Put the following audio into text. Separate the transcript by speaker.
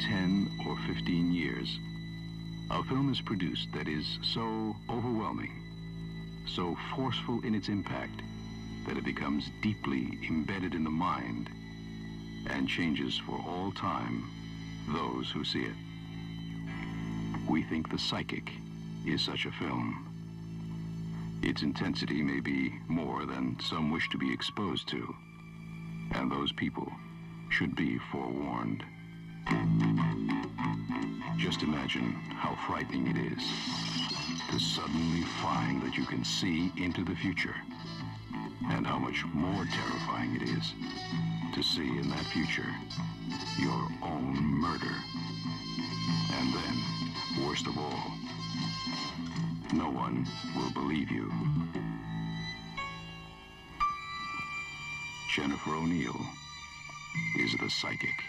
Speaker 1: 10 or 15 years, a film is produced that is so overwhelming, so forceful in its impact, that it becomes deeply embedded in the mind and changes for all time those who see it. We think The Psychic is such a film. Its intensity may be more than some wish to be exposed to, and those people should be forewarned. Just imagine how frightening it is to suddenly find that you can see into the future, and how much more terrifying it is to see in that future your own murder. And then, worst of all, no one will believe you. Jennifer O'Neill is the psychic.